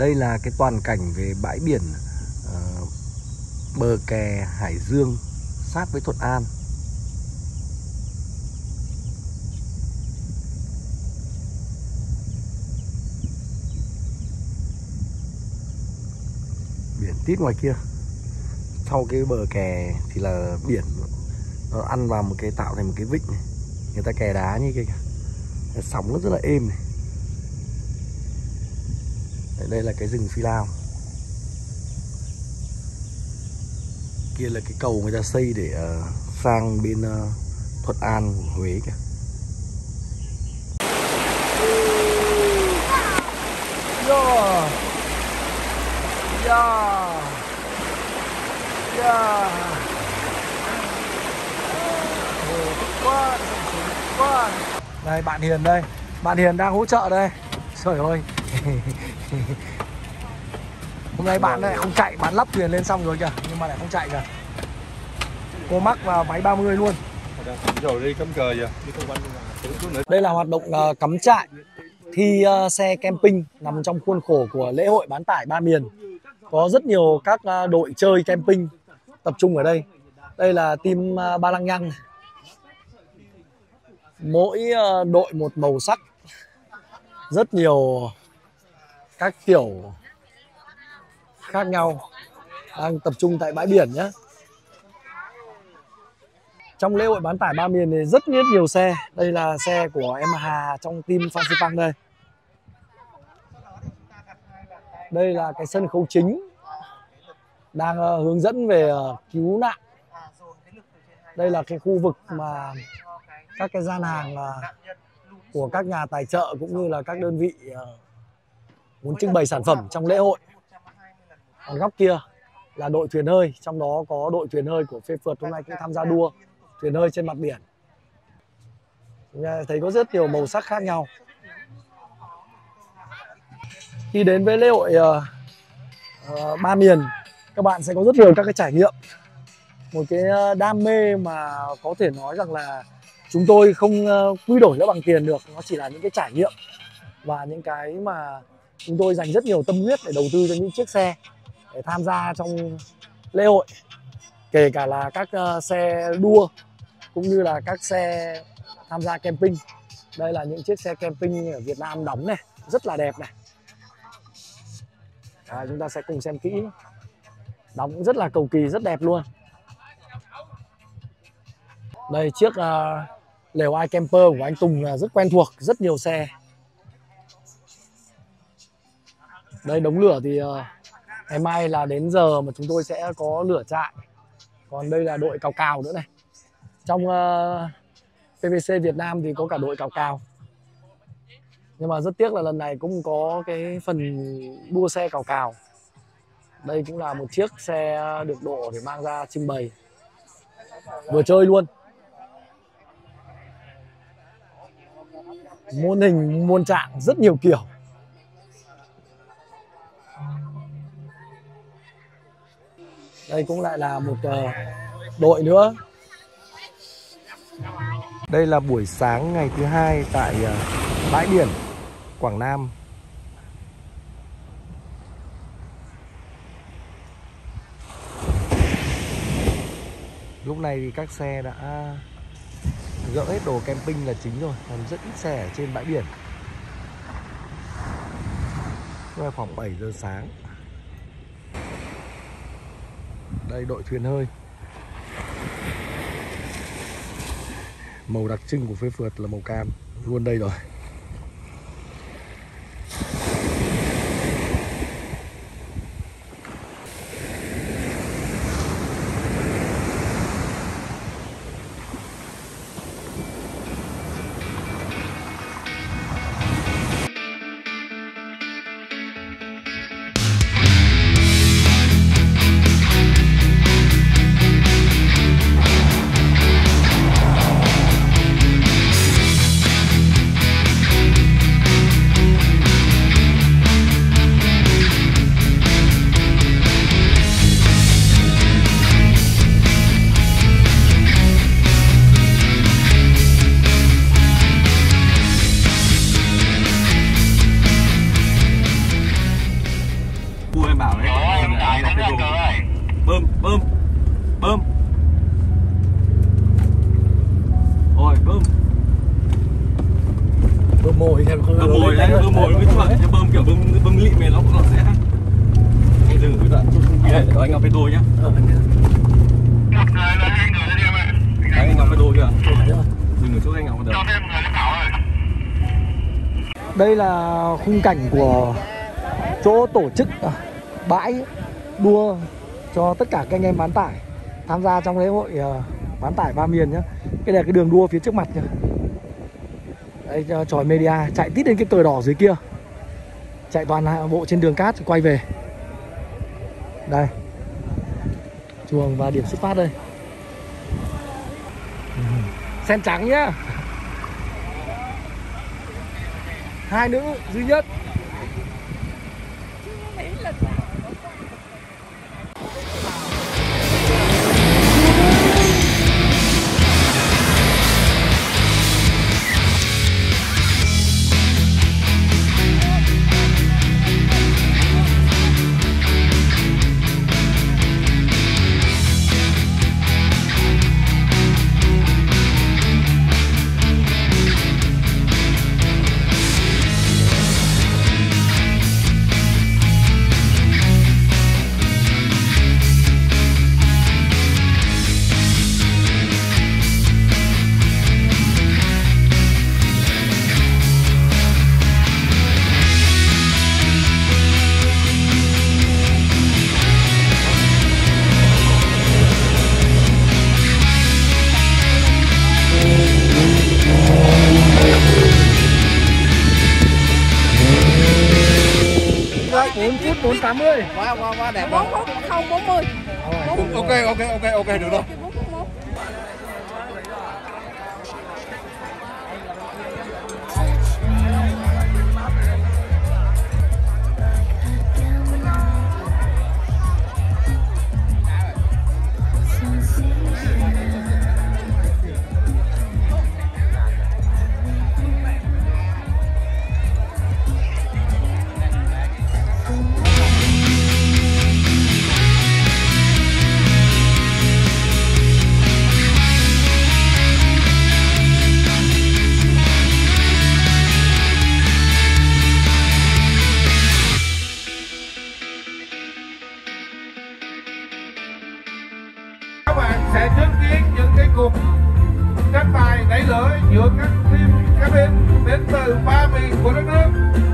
đây là cái toàn cảnh về bãi biển uh, bờ kè Hải Dương sát với Thuận An. Biển tít ngoài kia. Sau cái bờ kè thì là biển nó ăn vào một cái tạo thành một cái vịnh này. Người ta kè đá như kia kìa. Sóng nó rất là êm này. Đấy, đây là cái rừng phi lao kia là cái cầu người ta xây để uh, sang bên uh, Thuận An Huế kìa yeah. Yeah. Yeah. Quá, quá. Đây bạn Hiền đây Bạn Hiền đang hỗ trợ đây Trời ơi Hôm nay bạn lại không chạy Bạn lắp thuyền lên xong rồi kìa Nhưng mà lại không chạy kìa. Cô mắc vào máy 30 luôn. Rồi đi cắm cờ giờ Đây là hoạt động uh, cắm trại Thi uh, xe camping Nằm trong khuôn khổ của lễ hội bán tải ba miền. Có rất nhiều các uh, đội chơi camping Tập trung ở đây. Đây là team Ba Lăng Nhăng mỗi đội một màu sắc. Rất nhiều các kiểu khác nhau. Đang tập trung tại bãi biển nhé trong lễ hội bán tải ba miền thì rất rất nhiều xe. Đây là xe của em Hà trong team Phan Pang đây. Đây là cái sân khấu chính đang ờ, hướng dẫn về ờ, cứu nạn. Đây là cái khu vực mà các cái gian hàng ờ, của các nhà tài trợ cũng như là các đơn vị muốn trưng bày sản phẩm trong lễ hội. còn góc kia là đội thuyền hơi trong đó có đội thuyền hơi của phê phượt hôm nay cũng tham gia đua. Thuyền hơi trên mặt biển. Thấy có rất nhiều màu sắc khác nhau. Khi đến với lễ hội uh, uh, ba miền các bạn sẽ có rất nhiều các cái trải nghiệm. Một cái đam mê mà có thể nói rằng là chúng tôi không quy đổi nó bằng tiền được nó chỉ là những cái trải nghiệm và những cái mà chúng tôi dành rất nhiều tâm huyết để đầu tư cho những chiếc xe để tham gia trong lễ hội kể cả là các ờ, xe đua cũng như là các xe tham gia camping. Đây là những chiếc xe camping ở Việt Nam đóng này rất là đẹp này. À, chúng ta sẽ cùng xem kỹ. Đóng rất là cầu kỳ rất đẹp luôn. Đây chiếc uh, lều ai camper của anh Tùng là rất quen thuộc rất nhiều xe. Đây đống lửa thì uh, ngày mai là đến giờ mà chúng tôi sẽ có lửa trại. Còn đây là đội cào cào nữa này. Trong ờ, uh, PVC Việt Nam thì có cả đội cào cào. Nhưng mà rất tiếc là lần này cũng có cái phần đua xe cào cào. Đây cũng là một chiếc xe được độ để mang ra trưng bày. Vừa chơi luôn. Môn hình môn trạng rất nhiều kiểu. Đây cũng lại là một ờ, đội nữa. Đây là buổi sáng ngày thứ hai tại ờ, bãi biển Quảng Nam. Lúc này thì các xe đã gỡ hết đồ camping là chính rồi, còn rất ít xe ở trên bãi biển. Lúc khoảng 7 giờ sáng đây, đội thuyền hơi. Màu đặc trưng của phế phượt là màu cam. Luôn đây rồi. này là cái bơm bơm bơm. Ôi bơm. Bơm mồi xem không bơm mồi đấy bơm mồi mới chuẩn chứ bơm kiểu bơm bơm lịm này nó nó sẽ dừng quý bạn đây đó anh ngọc cái tôi nhá. Anh ngọc cái tôi kìa dừng ở chỗ anh ngọc cái đầu đây là khung cảnh của chỗ tổ chức bãi đua cho tất cả các anh em bán tải, tham gia trong lễ hội ờ, bán tải ba miền nhá. Cái này là cái đường đua phía trước mặt nhá. Đây, cho tròi media chạy tít đến cái tờ đỏ dưới kia. Chạy toàn bộ trên đường cát rồi quay về. Đây. Chuồng và điểm xuất phát đây. Sen trắng nhá. Hai nữ, duy nhất. Bốn phút bốn tám mươi Quá quá quá đẹp. bốn mươi Ok ok ok ok được rồi. Sẽ chứng kiến những cái cuộc tranh tài nảy lửa giữa các team các bên đến từ ba miền của đất nước.